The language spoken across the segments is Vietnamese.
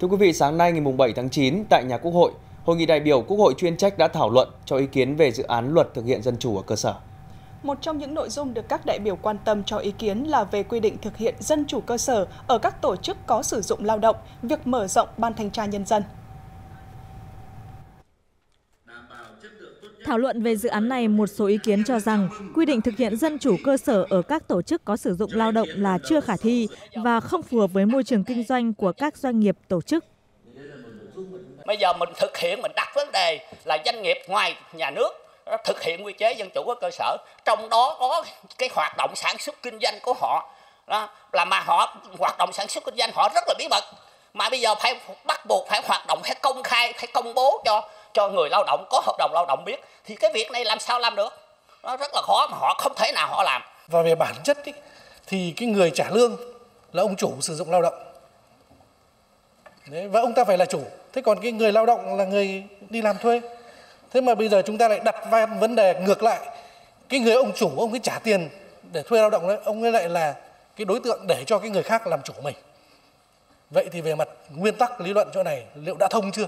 Thưa quý vị, sáng nay ngày 7 tháng 9 tại nhà Quốc hội, Hội nghị đại biểu Quốc hội chuyên trách đã thảo luận cho ý kiến về dự án luật thực hiện dân chủ ở cơ sở. Một trong những nội dung được các đại biểu quan tâm cho ý kiến là về quy định thực hiện dân chủ cơ sở ở các tổ chức có sử dụng lao động, việc mở rộng ban thanh tra nhân dân. Thảo luận về dự án này, một số ý kiến cho rằng quy định thực hiện dân chủ cơ sở ở các tổ chức có sử dụng lao động là chưa khả thi và không phù hợp với môi trường kinh doanh của các doanh nghiệp tổ chức. Bây giờ mình thực hiện, mình đặt vấn đề là doanh nghiệp ngoài nhà nước thực hiện quy chế dân chủ ở cơ sở, trong đó có cái hoạt động sản xuất kinh doanh của họ đó, là mà họ hoạt động sản xuất kinh doanh họ rất là bí mật mà bây giờ phải bắt buộc phải hoạt động phải công khai phải công bố cho cho người lao động có hợp đồng lao động biết thì cái việc này làm sao làm được? Nó rất là khó mà họ không thể nào họ làm. Và về bản chất ý, thì cái người trả lương là ông chủ sử dụng lao động. Đấy, và ông ta phải là chủ. Thế còn cái người lao động là người đi làm thuê. Thế mà bây giờ chúng ta lại đặt vấn đề ngược lại. Cái người ông chủ ông ấy trả tiền để thuê lao động đấy ông ấy lại là cái đối tượng để cho cái người khác làm chủ mình. Vậy thì về mặt nguyên tắc lý luận chỗ này liệu đã thông chưa?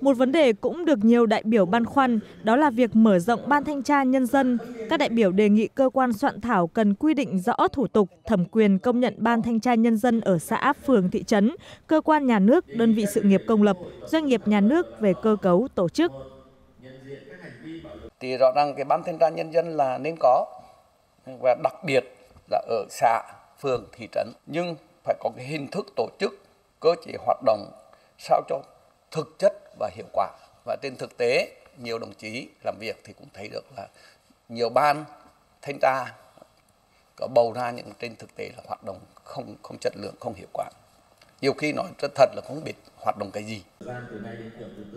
Một vấn đề cũng được nhiều đại biểu băn khoăn đó là việc mở rộng ban thanh tra nhân dân. Các đại biểu đề nghị cơ quan soạn thảo cần quy định rõ thủ tục, thẩm quyền công nhận ban thanh tra nhân dân ở xã, phường, thị trấn, cơ quan nhà nước, đơn vị sự nghiệp công lập, doanh nghiệp nhà nước về cơ cấu tổ chức. Thì rõ ràng cái ban thanh tra nhân dân là nên có và đặc biệt là ở xã, phường, thị trấn nhưng phải có cái hình thức tổ chức, cơ chế hoạt động sao cho thực chất và hiệu quả. Và trên thực tế, nhiều đồng chí làm việc thì cũng thấy được là nhiều ban, thanh tra có bầu ra những trên thực tế là hoạt động không không chất lượng, không hiệu quả nhiều khi nói rất thật là không biết hoạt động cái gì.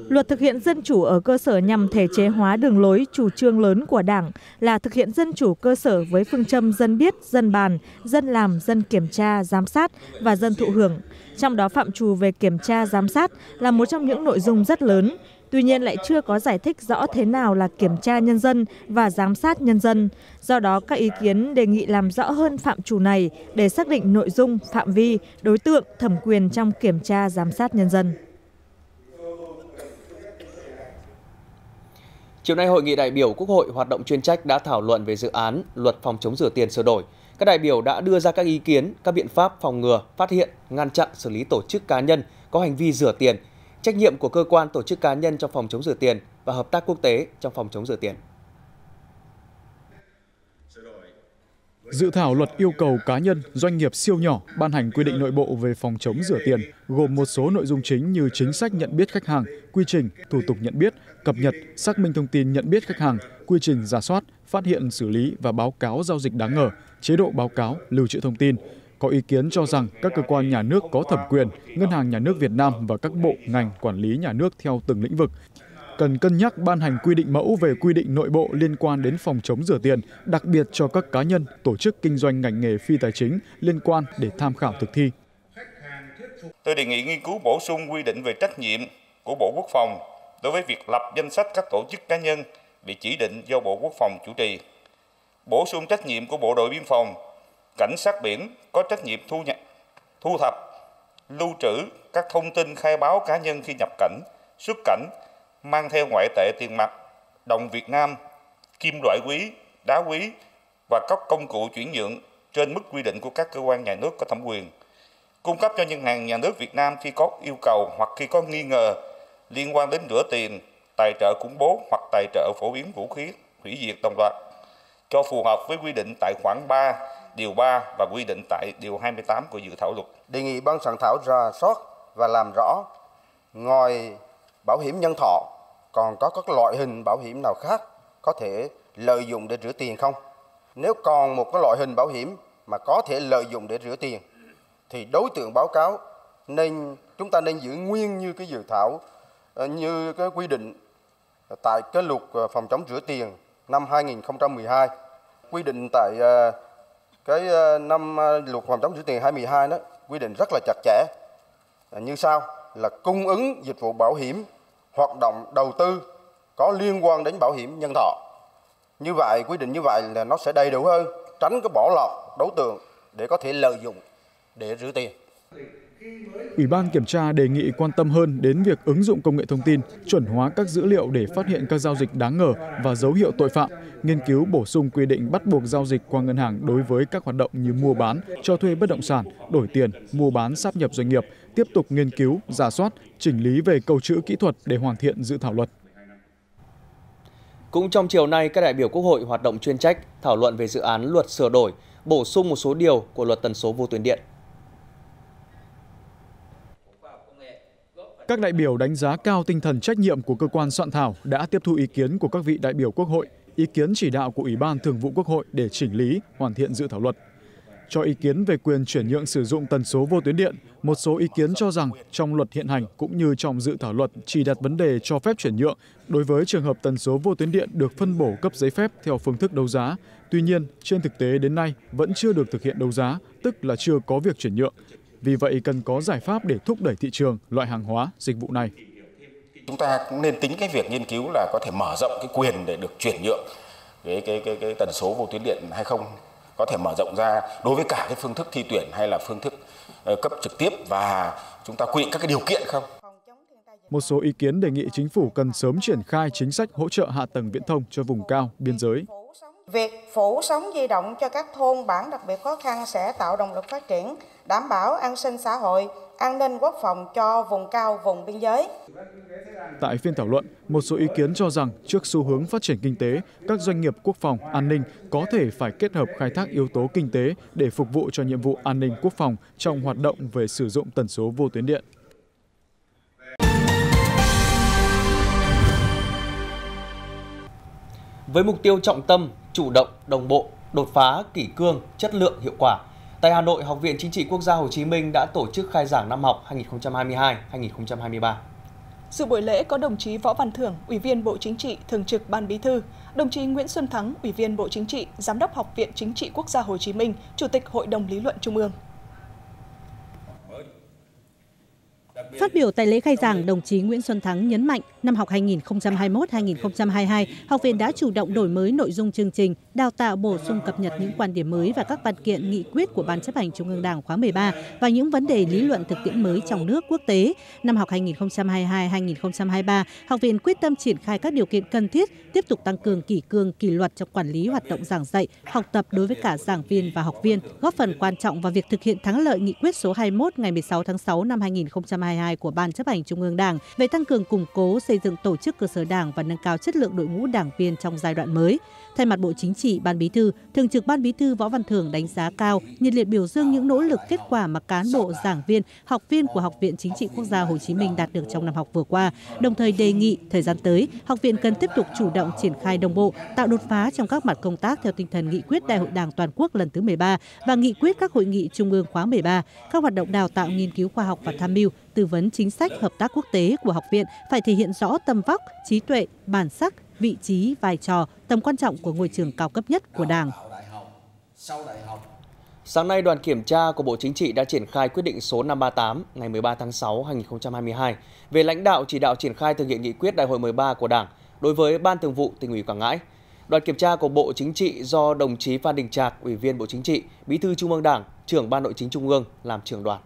Luật thực hiện dân chủ ở cơ sở nhằm thể chế hóa đường lối chủ trương lớn của Đảng là thực hiện dân chủ cơ sở với phương châm dân biết, dân bàn, dân làm, dân kiểm tra, giám sát và dân thụ hưởng. Trong đó phạm trù về kiểm tra, giám sát là một trong những nội dung rất lớn, tuy nhiên lại chưa có giải thích rõ thế nào là kiểm tra nhân dân và giám sát nhân dân. Do đó, các ý kiến đề nghị làm rõ hơn phạm trù này để xác định nội dung, phạm vi, đối tượng, thẩm quyền trong kiểm tra giám sát nhân dân. Chiều nay, Hội nghị đại biểu Quốc hội hoạt động chuyên trách đã thảo luận về dự án luật phòng chống rửa tiền sửa đổi. Các đại biểu đã đưa ra các ý kiến, các biện pháp phòng ngừa, phát hiện, ngăn chặn xử lý tổ chức cá nhân có hành vi rửa tiền, trách nhiệm của cơ quan tổ chức cá nhân trong phòng chống rửa tiền và hợp tác quốc tế trong phòng chống rửa tiền. Dự thảo luật yêu cầu cá nhân, doanh nghiệp siêu nhỏ ban hành quy định nội bộ về phòng chống rửa tiền, gồm một số nội dung chính như chính sách nhận biết khách hàng, quy trình, thủ tục nhận biết, cập nhật, xác minh thông tin nhận biết khách hàng, quy trình giả soát, phát hiện xử lý và báo cáo giao dịch đáng ngờ, chế độ báo cáo, lưu trữ thông tin, có ý kiến cho rằng các cơ quan nhà nước có thẩm quyền, Ngân hàng Nhà nước Việt Nam và các bộ, ngành quản lý nhà nước theo từng lĩnh vực cần cân nhắc ban hành quy định mẫu về quy định nội bộ liên quan đến phòng chống rửa tiền, đặc biệt cho các cá nhân, tổ chức kinh doanh ngành nghề phi tài chính liên quan để tham khảo thực thi. Tôi đề nghị nghiên cứu bổ sung quy định về trách nhiệm của Bộ Quốc phòng đối với việc lập danh sách các tổ chức cá nhân bị chỉ định do Bộ Quốc phòng chủ trì. Bổ sung trách nhiệm của Bộ đội Biên phòng, cảnh sát biển có trách nhiệm thu nhận, thu thập, lưu trữ các thông tin khai báo cá nhân khi nhập cảnh, xuất cảnh mang theo ngoại tệ tiền mặt, đồng Việt Nam, kim loại quý, đá quý và các công cụ chuyển nhượng trên mức quy định của các cơ quan nhà nước có thẩm quyền. Cung cấp cho ngân hàng nhà nước Việt Nam khi có yêu cầu hoặc khi có nghi ngờ liên quan đến rửa tiền, tài trợ khủng bố hoặc tài trợ phổ biến vũ khí, hủy diệt đồng loạt cho phù hợp với quy định tại khoản 3, điều 3 và quy định tại điều 28 của dự thảo luật. Đề nghị ban soạn thảo ra soát và làm rõ ngoài bảo hiểm nhân thọ, còn có các loại hình bảo hiểm nào khác có thể lợi dụng để rửa tiền không? Nếu còn một cái loại hình bảo hiểm mà có thể lợi dụng để rửa tiền, thì đối tượng báo cáo nên chúng ta nên giữ nguyên như cái dự thảo ờ, như cái quy định tại cái luật ờ, phòng chống rửa tiền năm 2012 quy định tại ờ, cái ờ, năm ờ, luật phòng chống rửa tiền 2012 đó quy định rất là chặt chẽ à, như sau là cung ứng dịch vụ bảo hiểm hoạt động đầu tư có liên quan đến bảo hiểm nhân thọ. Như vậy, quy định như vậy là nó sẽ đầy đủ hơn, tránh cái bỏ lọt đối tượng để có thể lợi dụng để rửa tiền. Ủy ban kiểm tra đề nghị quan tâm hơn đến việc ứng dụng công nghệ thông tin, chuẩn hóa các dữ liệu để phát hiện các giao dịch đáng ngờ và dấu hiệu tội phạm, nghiên cứu bổ sung quy định bắt buộc giao dịch qua ngân hàng đối với các hoạt động như mua bán, cho thuê bất động sản, đổi tiền, mua bán sáp nhập doanh nghiệp, tiếp tục nghiên cứu, giả soát, chỉnh lý về câu chữ kỹ thuật để hoàn thiện dự thảo luật. Cũng trong chiều nay, các đại biểu Quốc hội hoạt động chuyên trách thảo luận về dự án luật sửa đổi, bổ sung một số điều của luật tần số vô tuyến điện. Các đại biểu đánh giá cao tinh thần trách nhiệm của cơ quan soạn thảo đã tiếp thu ý kiến của các vị đại biểu Quốc hội, ý kiến chỉ đạo của Ủy ban Thường vụ Quốc hội để chỉnh lý, hoàn thiện dự thảo luật. Cho ý kiến về quyền chuyển nhượng sử dụng tần số vô tuyến điện, một số ý kiến cho rằng trong luật hiện hành cũng như trong dự thảo luật chỉ đặt vấn đề cho phép chuyển nhượng đối với trường hợp tần số vô tuyến điện được phân bổ cấp giấy phép theo phương thức đấu giá. Tuy nhiên, trên thực tế đến nay vẫn chưa được thực hiện đấu giá, tức là chưa có việc chuyển nhượng. Vì vậy cần có giải pháp để thúc đẩy thị trường loại hàng hóa, dịch vụ này. Chúng ta cũng nên tính cái việc nghiên cứu là có thể mở rộng cái quyền để được chuyển nhượng cái cái cái, cái tần số vô tuyến điện hay không có thể mở rộng ra đối với cả cái phương thức thi tuyển hay là phương thức uh, cấp trực tiếp và chúng ta quy định các cái điều kiện không? Một số ý kiến đề nghị chính phủ cần sớm triển khai chính sách hỗ trợ hạ tầng viễn thông cho vùng cao, biên giới. Việc phủ sóng di động cho các thôn bản đặc biệt khó khăn sẽ tạo động lực phát triển, đảm bảo an sinh xã hội, an ninh quốc phòng cho vùng cao, vùng biên giới. Tại phiên thảo luận, một số ý kiến cho rằng trước xu hướng phát triển kinh tế, các doanh nghiệp quốc phòng, an ninh có thể phải kết hợp khai thác yếu tố kinh tế để phục vụ cho nhiệm vụ an ninh quốc phòng trong hoạt động về sử dụng tần số vô tuyến điện. Với mục tiêu trọng tâm, chủ động, đồng bộ, đột phá, kỷ cương, chất lượng, hiệu quả, tại Hà Nội, Học viện Chính trị Quốc gia Hồ Chí Minh đã tổ chức khai giảng năm học 2022-2023. Dự buổi lễ có đồng chí Võ Văn Thưởng, Ủy viên Bộ Chính trị, Thường trực Ban Bí thư, đồng chí Nguyễn Xuân Thắng, Ủy viên Bộ Chính trị, Giám đốc Học viện Chính trị Quốc gia Hồ Chí Minh, Chủ tịch Hội đồng Lý luận Trung ương. Phát biểu tại lễ khai giảng, đồng chí Nguyễn Xuân Thắng nhấn mạnh năm học 2021-2022, học viện đã chủ động đổi mới nội dung chương trình, đào tạo bổ sung cập nhật những quan điểm mới và các văn kiện nghị quyết của Ban chấp hành Trung ương Đảng khóa 13 và những vấn đề lý luận thực tiễn mới trong nước quốc tế. Năm học 2022-2023, học viện quyết tâm triển khai các điều kiện cần thiết, tiếp tục tăng cường kỷ cương, kỷ luật trong quản lý hoạt động giảng dạy, học tập đối với cả giảng viên và học viên, góp phần quan trọng vào việc thực hiện thắng lợi nghị quyết số 21 ngày 16 tháng 6 năm 2022 của Ban chấp hành Trung ương Đảng về tăng cường củng cố xây dựng tổ chức cơ sở Đảng và nâng cao chất lượng đội ngũ đảng viên trong giai đoạn mới. Thay mặt Bộ Chính trị, Ban Bí thư, Thường trực Ban Bí thư Võ Văn Thưởng đánh giá cao, nhiệt liệt biểu dương những nỗ lực kết quả mà cán bộ, giảng viên, học viên của Học viện Chính trị Quốc gia Hồ Chí Minh đạt được trong năm học vừa qua, đồng thời đề nghị thời gian tới, học viện cần tiếp tục chủ động triển khai đồng bộ, tạo đột phá trong các mặt công tác theo tinh thần nghị quyết Đại hội Đảng toàn quốc lần thứ 13 và nghị quyết các hội nghị trung ương khóa 13, các hoạt động đào tạo nghiên cứu khoa học và tham mưu, tư vấn chính sách hợp tác quốc tế của học viện phải thể hiện rõ tâm vóc, trí tuệ, bản sắc, vị trí, vai trò, tầm quan trọng của ngôi trường cao cấp nhất của Đảng. Sáng nay, đoàn kiểm tra của Bộ Chính trị đã triển khai quyết định số 538 ngày 13 tháng 6 2022 về lãnh đạo chỉ đạo triển khai thực hiện nghị quyết Đại hội 13 của Đảng đối với Ban Thường vụ tỉnh ủy Quảng Ngãi. Đoàn kiểm tra của Bộ Chính trị do đồng chí Phan Đình Trạc, Ủy viên Bộ Chính trị, Bí thư Trung ương Đảng, trưởng Ban Nội chính Trung ương làm trưởng đoàn.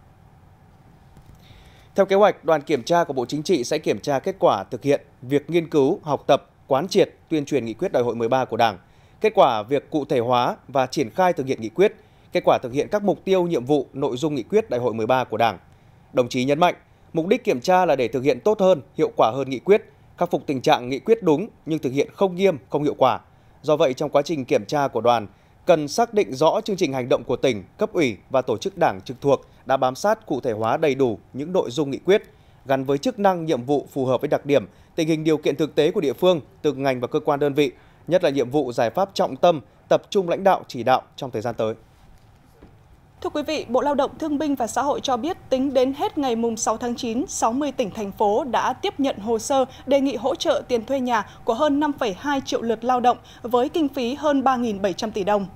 Theo kế hoạch, đoàn kiểm tra của Bộ Chính trị sẽ kiểm tra kết quả thực hiện việc nghiên cứu, học tập, quán triệt, tuyên truyền nghị quyết đại hội 13 của Đảng, kết quả việc cụ thể hóa và triển khai thực hiện nghị quyết, kết quả thực hiện các mục tiêu, nhiệm vụ, nội dung nghị quyết đại hội 13 của Đảng. Đồng chí nhấn mạnh, mục đích kiểm tra là để thực hiện tốt hơn, hiệu quả hơn nghị quyết, khắc phục tình trạng nghị quyết đúng nhưng thực hiện không nghiêm, không hiệu quả. Do vậy, trong quá trình kiểm tra của đoàn, cần xác định rõ chương trình hành động của tỉnh, cấp ủy và tổ chức đảng trực thuộc đã bám sát cụ thể hóa đầy đủ những nội dung nghị quyết, gắn với chức năng nhiệm vụ phù hợp với đặc điểm, tình hình điều kiện thực tế của địa phương, từng ngành và cơ quan đơn vị, nhất là nhiệm vụ giải pháp trọng tâm, tập trung lãnh đạo chỉ đạo trong thời gian tới. Thưa quý vị, Bộ Lao động Thương binh và Xã hội cho biết tính đến hết ngày 6 tháng 9, 60 tỉnh thành phố đã tiếp nhận hồ sơ đề nghị hỗ trợ tiền thuê nhà của hơn 5,2 triệu lượt lao động với kinh phí hơn 3.700 tỷ đồng.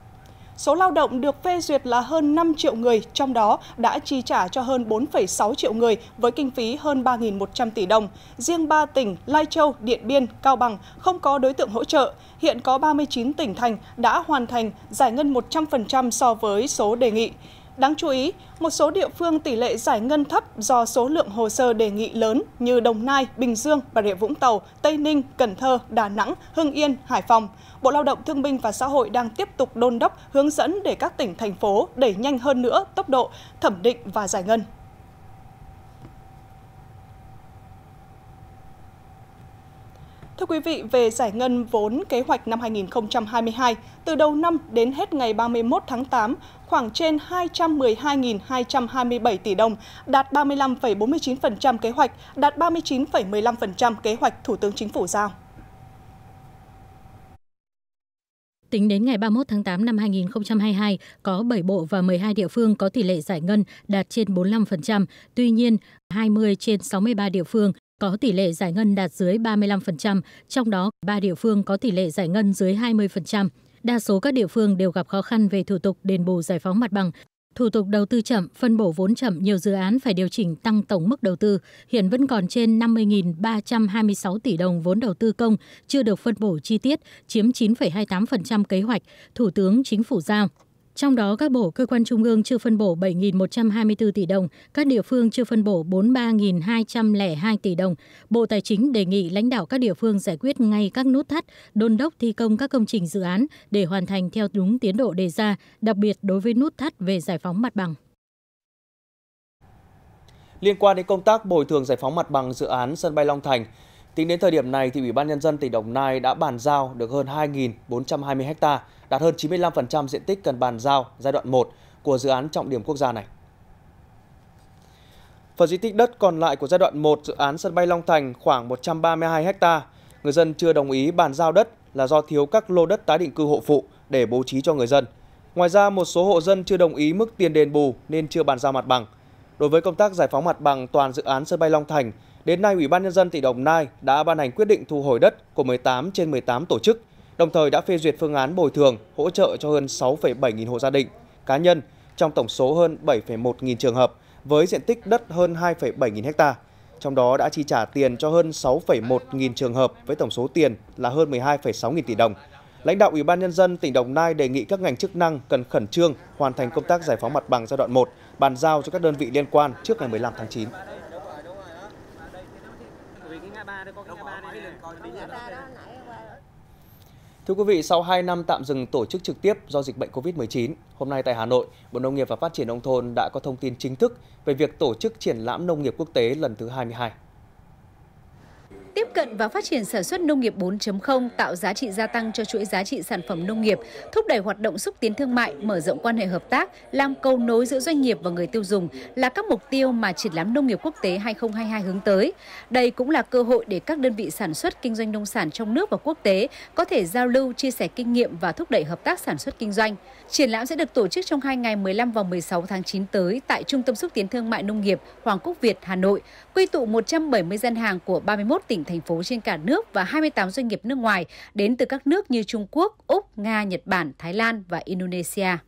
Số lao động được phê duyệt là hơn 5 triệu người, trong đó đã chi trả cho hơn 4,6 triệu người với kinh phí hơn 3.100 tỷ đồng. Riêng 3 tỉnh Lai Châu, Điện Biên, Cao Bằng không có đối tượng hỗ trợ. Hiện có 39 tỉnh thành đã hoàn thành giải ngân 100% so với số đề nghị. Đáng chú ý, một số địa phương tỷ lệ giải ngân thấp do số lượng hồ sơ đề nghị lớn như Đồng Nai, Bình Dương, Bà Rịa Vũng Tàu, Tây Ninh, Cần Thơ, Đà Nẵng, Hưng Yên, Hải Phòng. Bộ Lao động Thương binh và Xã hội đang tiếp tục đôn đốc hướng dẫn để các tỉnh, thành phố đẩy nhanh hơn nữa tốc độ thẩm định và giải ngân. Thưa quý vị, về giải ngân vốn kế hoạch năm 2022, từ đầu năm đến hết ngày 31 tháng 8, khoảng trên 212.227 tỷ đồng, đạt 35,49% kế hoạch, đạt 39,15% kế hoạch Thủ tướng Chính phủ giao. Tính đến ngày 31 tháng 8 năm 2022, có 7 bộ và 12 địa phương có tỷ lệ giải ngân đạt trên 45%. Tuy nhiên, 20 trên 63 địa phương có tỷ lệ giải ngân đạt dưới 35%, trong đó 3 địa phương có tỷ lệ giải ngân dưới 20%. Đa số các địa phương đều gặp khó khăn về thủ tục đền bù giải phóng mặt bằng. Thủ tục đầu tư chậm, phân bổ vốn chậm, nhiều dự án phải điều chỉnh tăng tổng mức đầu tư. Hiện vẫn còn trên 50.326 tỷ đồng vốn đầu tư công chưa được phân bổ chi tiết, chiếm 9,28% kế hoạch, Thủ tướng Chính phủ giao. Trong đó các bộ cơ quan trung ương chưa phân bổ 7.124 tỷ đồng, các địa phương chưa phân bổ 43.202 tỷ đồng. Bộ Tài chính đề nghị lãnh đạo các địa phương giải quyết ngay các nút thắt, đôn đốc thi công các công trình dự án để hoàn thành theo đúng tiến độ đề ra, đặc biệt đối với nút thắt về giải phóng mặt bằng. Liên quan đến công tác bồi thường giải phóng mặt bằng dự án sân bay Long Thành, Tính đến thời điểm này, thì Ủy ban Nhân dân tỉnh Đồng Nai đã bàn giao được hơn 2.420 ha, đạt hơn 95% diện tích cần bàn giao giai đoạn 1 của dự án trọng điểm quốc gia này. Phần diện tích đất còn lại của giai đoạn 1 dự án sân bay Long Thành khoảng 132 ha. Người dân chưa đồng ý bàn giao đất là do thiếu các lô đất tái định cư hộ phụ để bố trí cho người dân. Ngoài ra, một số hộ dân chưa đồng ý mức tiền đền bù nên chưa bàn giao mặt bằng. Đối với công tác giải phóng mặt bằng toàn dự án sân bay Long Thành, Đến nay, Ủy ban Nhân dân tỉnh Đồng Nai đã ban hành quyết định thu hồi đất của 18 trên 18 tổ chức, đồng thời đã phê duyệt phương án bồi thường, hỗ trợ cho hơn 6,7 nghìn hộ gia đình, cá nhân trong tổng số hơn 7,1 nghìn trường hợp với diện tích đất hơn 2,7 nghìn hecta. Trong đó đã chi trả tiền cho hơn 6,1 nghìn trường hợp với tổng số tiền là hơn 12,6 nghìn tỷ đồng. Lãnh đạo Ủy ban Nhân dân tỉnh Đồng Nai đề nghị các ngành chức năng cần khẩn trương hoàn thành công tác giải phóng mặt bằng giai đoạn 1, bàn giao cho các đơn vị liên quan trước ngày 15 tháng 9. Thưa quý vị, sau 2 năm tạm dừng tổ chức trực tiếp do dịch bệnh COVID-19, hôm nay tại Hà Nội, Bộ Nông nghiệp và Phát triển Nông thôn đã có thông tin chính thức về việc tổ chức triển lãm nông nghiệp quốc tế lần thứ 22 tiếp cận và phát triển sản xuất nông nghiệp 4.0 tạo giá trị gia tăng cho chuỗi giá trị sản phẩm nông nghiệp, thúc đẩy hoạt động xúc tiến thương mại, mở rộng quan hệ hợp tác, làm cầu nối giữa doanh nghiệp và người tiêu dùng là các mục tiêu mà triển lãm nông nghiệp quốc tế 2022 hướng tới. Đây cũng là cơ hội để các đơn vị sản xuất kinh doanh nông sản trong nước và quốc tế có thể giao lưu, chia sẻ kinh nghiệm và thúc đẩy hợp tác sản xuất kinh doanh. Triển lãm sẽ được tổ chức trong hai ngày 15 và 16 tháng 9 tới tại Trung tâm xúc tiến thương mại nông nghiệp Hoàng Quốc Việt, Hà Nội, quy tụ 170 gian hàng của 31 tỉnh thành thành phố trên cả nước và 28 doanh nghiệp nước ngoài đến từ các nước như Trung Quốc, Úc, Nga, Nhật Bản, Thái Lan và Indonesia.